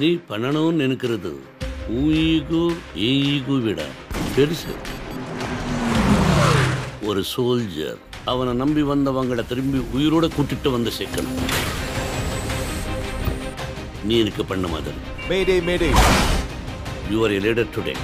நீ பண்ணணும்னு நினைக்கிறது உன் ஈகோ விட பெருசு. ஒரு சோல்ஜர் அவனை நம்பி வந்தவங்களை திரும்பி உயிரோட கூட்டிட்டு வந்து சேர்க்கணும். நீ எனக்கு பண்ண மாதிரி. Mayday mayday you are a leader today